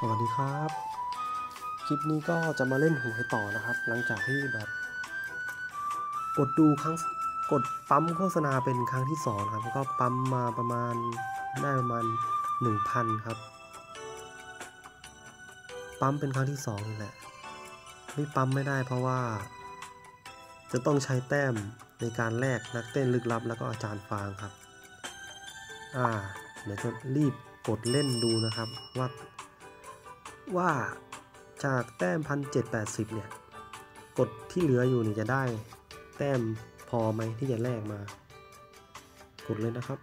สวัสดีครับ คลิปนี้ก็จะมาเล่นหวยต่อนะครับ หลังจากที่แบบ กดดูครั้งกดปั๊มโฆษณาเป็นครั้งที่สองครับแล้วก็ปั๊มมาประมาณได้ประมาณหนึ่งพันครับ ปั๊มเป็นครั้งที่สองนี่แหละไม่ปั๊มไม่ได้เพราะว่า จะต้องใช้แต้มในการแลกนักเต้นลึกลับ แล้วก็อาจารย์ฟางครับ อ่า เดี๋ยวจะรีบกดเล่นดูนะครับว่า ว่าจากแต้มพันเจ็ดแปดสิบเนี่ย กดที่เหลืออยู่นี่จะได้ แต้มพอไหมที่จะแลกมา กดเลยนะครับ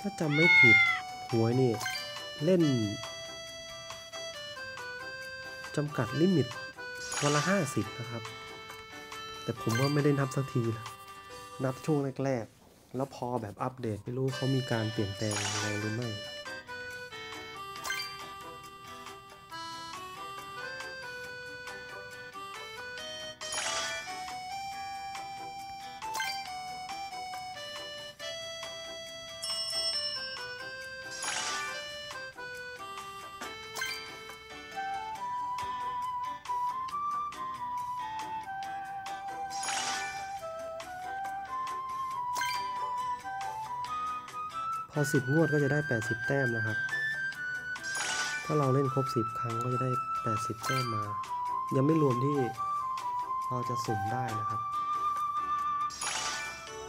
ถ้าจำไม่ผิดหวยนี่ เล่นจำกัดลิมิต วันละห้าสิบนะครับ แต่ผมว่าไม่ได้นับสักทีนะนับช่วงแรกๆ แล้วพอแบบอัปเดตไม่รู้เขามีการเปลี่ยนแปลงอะไรหรือไม่ พอ 10 งวดก็จะได้ 80 แต้มนะครับ ถ้าเราเล่นครบ 10 ครั้งก็จะได้ 80 แต้มมา ยังไม่รวมที่เราจะสุ่มได้นะครับ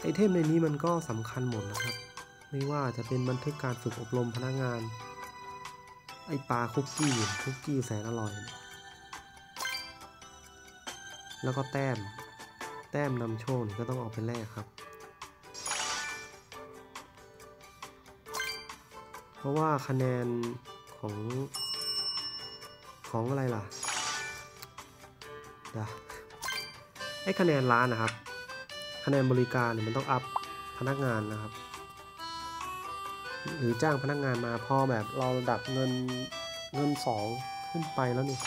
ไอเทมในนี้มันก็สำคัญหมดนะครับ ไม่ว่าจะเป็นบันทึกการฝึกอบรมพนักงาน ไอปลาคุกกี้คุกกี้แสนอร่อย แล้วก็แต้ม แต้มนำโชคก็ต้องเอาไปแลกครับ เพราะว่าคะแนนของของอะไรล่ะเดไอ้คะแนนร้านนะครับ คะแนนบริการเนี่ยมันต้องอัพพนักงานนะครับ หรือจ้างพนักงานมาพอแบบเราระดับเงินเงินสองขึ้นไปแล้วนี่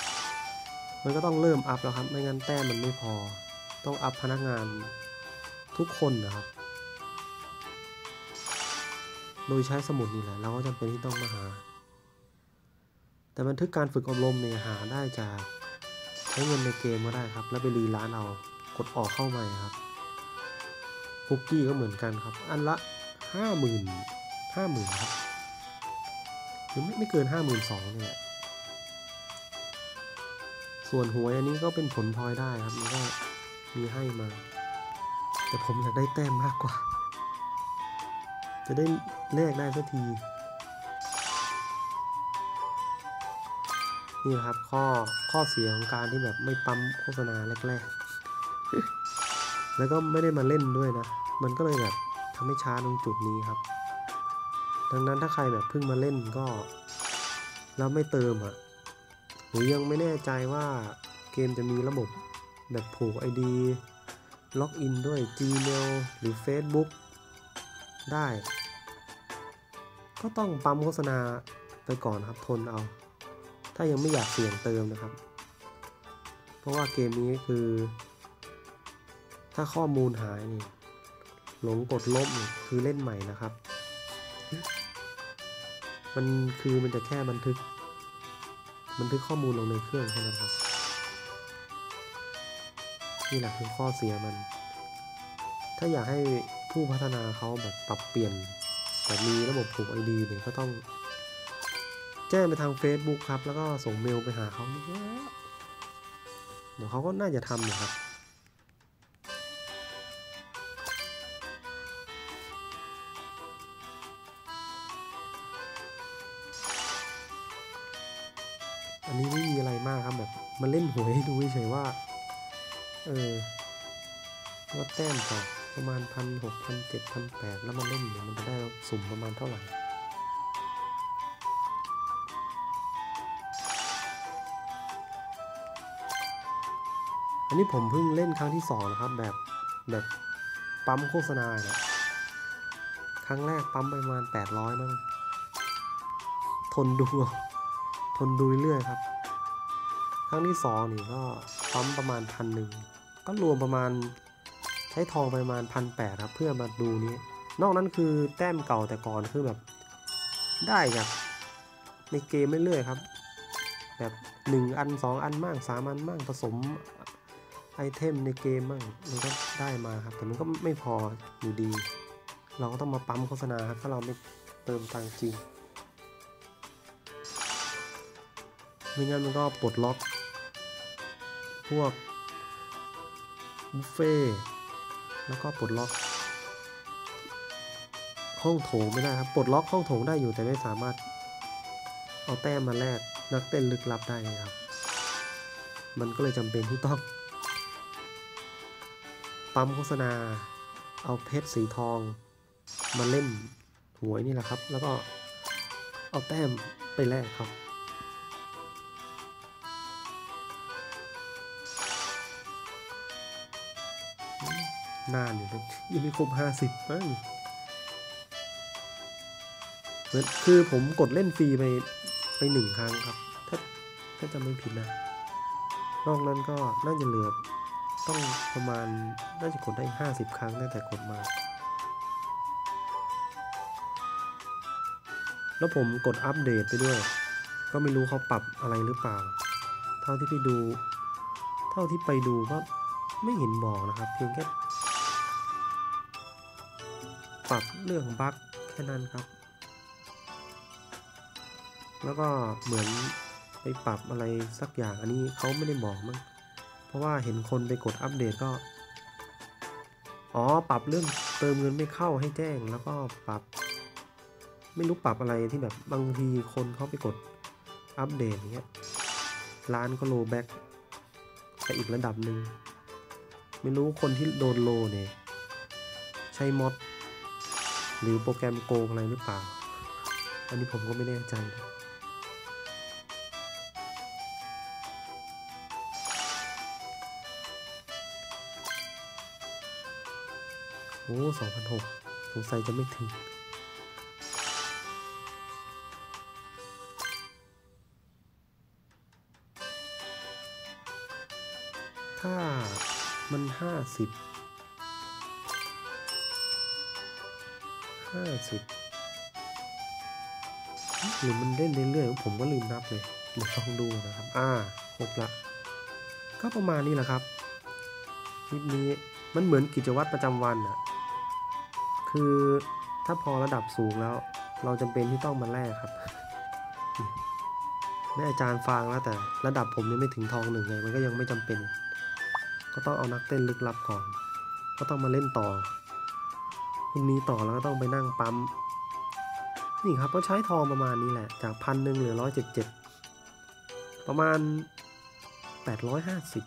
มันก็ต้องเริ่มอัพแล้วครับ ไม่งั้นแต้มมันไม่พอ ต้องอัพพนักงานทุกคนนะครับ โดยใช้สมุดนี่แหละ เราก็จำเป็นที่ต้องมาหา แต่บันทึกการฝึกอบรมเนี่ยหาได้จากใช้เงินในเกมก็ได้ครับ แล้วไปรีร้านเอา กดออกเข้าใหม่ครับ คุกกี้ก็เหมือนกันครับ อันละห้าหมื่นห้าหมื่นครับหรือไม่ไม่เกินห้าหมื่นสองเนี่ยแหละส่วนหวยอันนี้ก็เป็นผลพลอยได้ครับมันก็มีให้มา แต่ผมอยากได้แต้มมากกว่า จะได้ แลกได้สักที นี่นะครับข้อข้อเสียของการที่แบบไม่ปั๊มโฆษณาแรกๆ แล้วก็ไม่ได้มาเล่นด้วยนะ มันก็เลยแบบทำให้ช้าตรงจุดนี้ครับ ดังนั้นถ้าใครแบบเพิ่งมาเล่นก็ แล้วไม่เติมอะหรือยังไม่แน่ใจว่าเกมจะมีระบบแบบผูก ID ล็อกอินด้วย Gmail หรือ Facebook ได้ ก็ต้องปั๊มโฆษณาไปก่อนครับทนเอา ถ้ายังไม่อยากเสี่ยงเติมนะครับ เพราะว่าเกมนี้คือ ถ้าข้อมูลหายนี่หลงกดลบนี่คือเล่นใหม่นะครับ มันคือมันจะแค่บันทึก บันทึกข้อมูลลงในเครื่องเท่นั้นครับนี่แหละคือข้อเสียมัน ถ้าอยากให้ผู้พัฒนาเขาแบบปรับเปลี่ยน แบบมีระบบผูก ID เนี่ยก็ต้อง แจ้งไปทาง Facebook ครับ แล้วก็ส่งเมลไปหาเขาเยอะเดี๋ยวเขาก็น่าจะทำนะครับอันนี้ไม่มีอะไรมากครับแบบมาเล่นหวยให้ดูเฉยๆว่า เออว่าแต้มจากประมาณพันหกพันเจ็ดพันแปดแล้วมาเล่นเนี่ยมันจะได้ สุ่มประมาณเท่าไหร่ อันนี้ผมเพิ่งเล่นครั้งที่สองนะครับ แบบแบบปั๊มโฆษณาเนี่ยครั้งแรกปั๊มไปประมาณ 800มั้งทนดูทนดูเรื่อยครับ ครั้งที่สองนี่ก็ปั๊มประมาณพันหนึ่งก็รวมประมาณใช้ทองไปประมาณพันแปดครับ เพื่อมาดูนี้ นอกนั้นคือแต้มเก่าแต่ก่อนคือแบบ ได้จากในเกมเรื่อยๆครับ แบบหนึ่งอันสองอันมั่งสามอันมั่งผสมไอเทมในเกมมั่งมันก็ได้มาครับ แต่มันก็ไม่พออยู่ดี เราก็ต้องมาปั๊มโฆษณาครับถ้าเราไม่เติมตังจริงไม่งั้นมันก็ปลดล็อก พวกบุฟเฟ่แล้วก็ปลดล็อก ห้องโถงไม่ได้ครับ ปลดล็อกห้องโถงได้อยู่แต่ไม่สามารถ เอาแต้มมาแลกนักเต้นลึกลับได้ครับ มันก็เลยจำเป็นที่ต้อง ปั๊มโฆษณา เอาเพชรสีทอง มาเล่นหวยนี่แหละครับ แล้วก็เอาแต้มไปแลกครับนานอยู่ยังไม่ครบห้าสิบมั้ง เหมือนคือผมกดเล่นฟรีไปไปหนึ่งครั้งครับ ถ้าถ้าจะไม่ผิดนะ นอกนั้นก็น่าจะเหลือต้องประมาณน่าจะกดได้ห้าสิบครั้งตั้งแต่กดมา แล้วผมกดอัปเดตไปด้วย ก็ไม่รู้เขาปรับอะไรหรือเปล่า เท่าที่ไปดู เท่าที่ไปดูก็ไม่เห็นบอกนะครับ เพียงแค่ปรับเรื่องบั๊กแค่นั้นครับ แล้วก็เหมือนไปปรับอะไรสักอย่างอันนี้เขาไม่ได้บอกมั้งเพราะว่าเห็นคนไปกดอัปเดตก็ อ๋อปรับเรื่องเติมเงินไม่เข้าให้แจ้งแล้วก็ปรับ ไม่รู้ปรับอะไรที่แบบบางทีคนเขาไปกดอัปเดตอย่างเงี้ยร้านก็โลแบ็กไปอีกระดับหนึ่งไม่รู้คนที่โดนโลเนี่ยใช้มอดหรือโปรแกรมโกงอะไรหรือเปล่า อันนี้ผมก็ไม่แน่ใจนะ โอ้สองพันหกสงสัยจะไม่ถึง ถ้ามันห้าสิบห้าสิบหรือมันเล่นเรื่อยๆ ผมก็ลืมนับเลยเดี๋ยวลองดูนะครับ อ่า ครบละ ก็ประมาณนี้แหละครับ คลิปนี้มันเหมือนกิจวัตรประจำวันอะ คือถ้าพอระดับสูงแล้ว เราจำเป็นที่ต้องมาแลกครับแม่อาจารย์ฟังแล้วแต่ระดับผมยังไม่ถึงทองหนึ่งเลยมันก็ยังไม่จำเป็น ก็ต้องเอานักเต้นลึกลับก่อน ก็ต้องมาเล่นต่อพรุ่งนี้ต่อแล้วก็ต้องไปนั่งปั๊มนี่ครับก็ใช้ทองประมาณนี้แหละ จากพันหนึ่งเหลือร้อยเจ็ดเจ็ดประมาณแปดร้อยห้าสิบ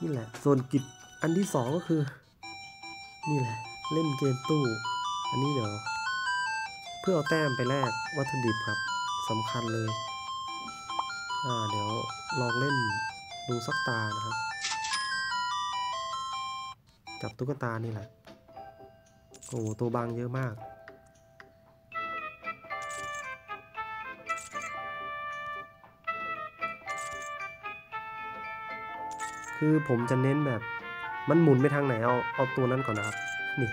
นี่แหละ ส่วนกิจอันที่สองก็คือ นี่แหละ เล่นเกมตู้ อันนี้เดี๋ยวเพื่อเอาแต้มไปแลกวัตถุดิบครับสำคัญเลย อ่า เดี๋ยวลองเล่นดูสักตานะครับ จับตุ๊กตานี่แหละ โอ้โหตัวบางเยอะมากคือผมจะเน้นแบบ มันหมุนไปทางไหนเอาเอาตัวนั้นก่อนนะครับนี่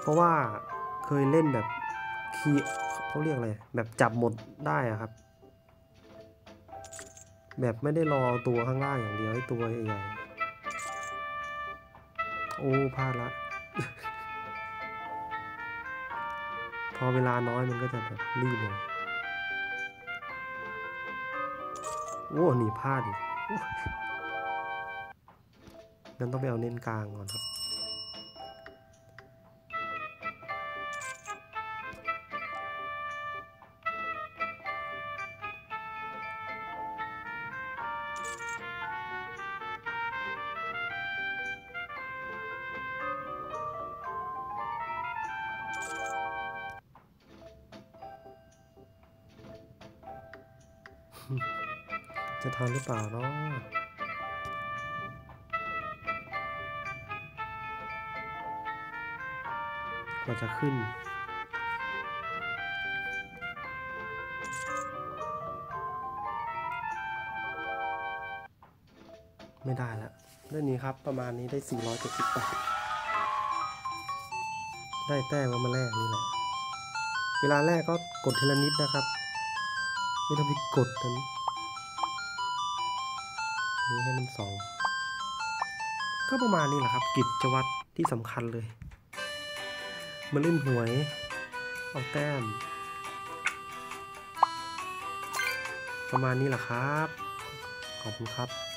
เพราะว่าเคยเล่นแบบคีเขาเรียกอะไรแบบจับหมดได้อะครับ แบบไม่ได้รอตัวข้างล่างอย่างเดียวให้ตัวใหญ่ๆโอ้พลาดละ พอเวลาน้อยมันก็จะแบบรีบหน่อยโอ้หนีพลาดอีก โอ้ยงั้นต้องไปเอาเน้นกลางก่อนครับจะทันหรือเปล่าเนาะ ว่าจะขึ้น ไม่ได้และเรื่องนี้ครับประมาณนี้ได้ 478 ได้แต้มมาแรกนี่แหละ เวลาแรกก็กดทีละนิดนะครับ ไม่ต้องไปกดกันนี้ให้มันสองก็ประมาณนี้แหละครับ กิจวัตรที่สำคัญเลย มาเล่นหวย เอาแต้ม ประมาณนี้แหละครับ ขอบคุณครับ